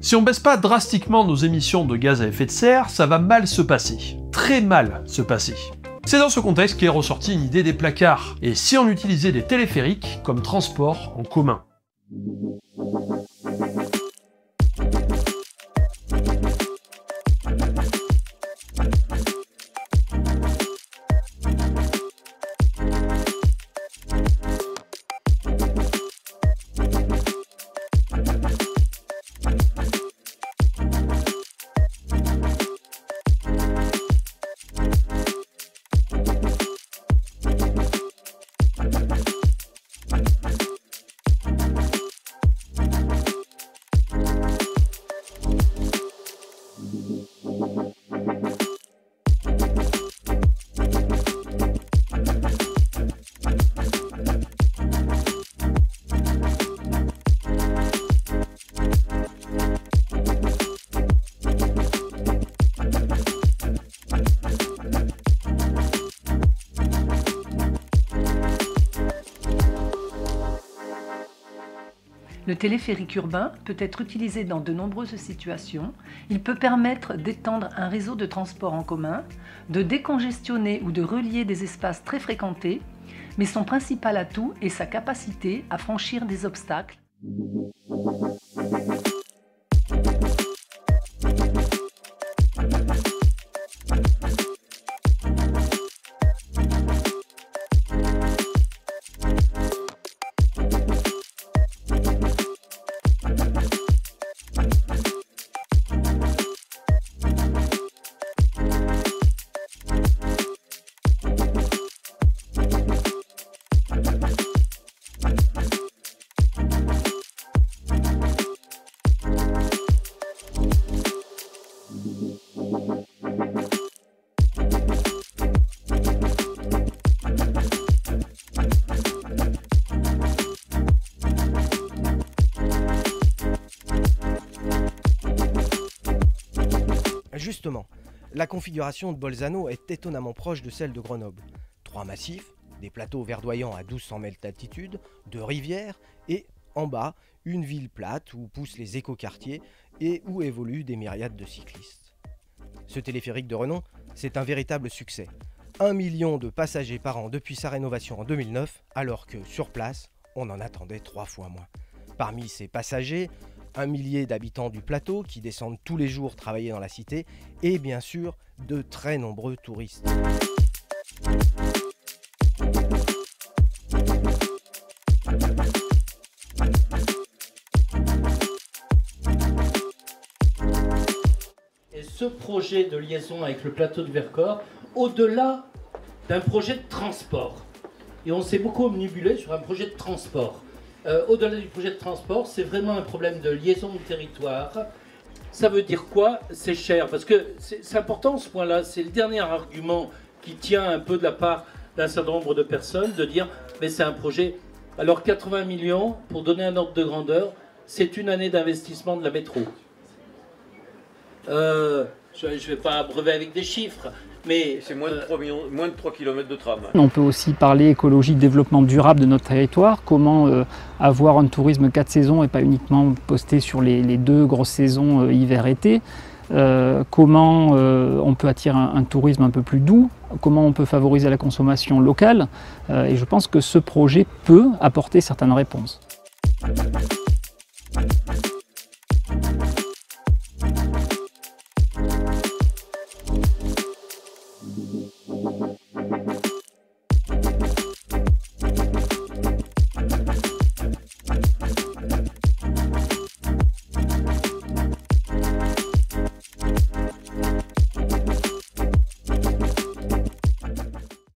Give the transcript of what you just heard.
Si on baisse pas drastiquement nos émissions de gaz à effet de serre, ça va mal se passer. Très mal se passer. C'est dans ce contexte qu'est ressortie une idée des placards, et si on utilisait des téléphériques comme transport en commun? Le téléphérique urbain peut être utilisé dans de nombreuses situations. Il peut permettre d'étendre un réseau de transport en commun, de décongestionner ou de relier des espaces très fréquentés, mais son principal atout est sa capacité à franchir des obstacles. Justement, la configuration de Bolzano est étonnamment proche de celle de Grenoble. Trois massifs, des plateaux verdoyants à 1200 mètres d'altitude, deux rivières et, en bas, une ville plate où poussent les écoquartiers et où évoluent des myriades de cyclistes. Ce téléphérique de renom, c'est un véritable succès. Un million de passagers par an depuis sa rénovation en 2009, alors que sur place, on en attendait trois fois moins. Parmi ces passagers, un millier d'habitants du plateau qui descendent tous les jours travailler dans la cité, et bien sûr de très nombreux touristes. Et ce projet de liaison avec le plateau de Vercors, au-delà d'un projet de transport, et on s'est beaucoup omnibulé sur un projet de transport, euh, au-delà du projet de transport, c'est vraiment un problème de liaison de territoire. Ça veut dire quoi? C'est cher. Parce que c'est important ce point-là. C'est le dernier argument qui tient un peu de la part d'un certain nombre de personnes de dire mais c'est un projet. Alors 80 millions, pour donner un ordre de grandeur, c'est une année d'investissement de la métro. Euh, je ne vais pas abreuver avec des chiffres, mais c'est moins, de 3 moins de 3 km de tram. On peut aussi parler écologie, développement durable de notre territoire, comment euh, avoir un tourisme 4 saisons et pas uniquement posté sur les, deux grosses saisons euh, hiver-été. Euh, comment on peut attirer un, tourisme un peu plus doux, comment on peut favoriser la consommation locale? et je pense que ce projet peut apporter certaines réponses.